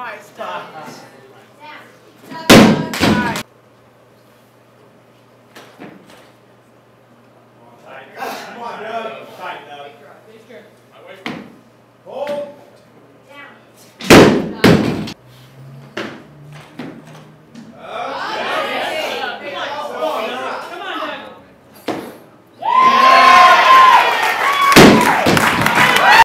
Nice box. Tight. Come on, Doug.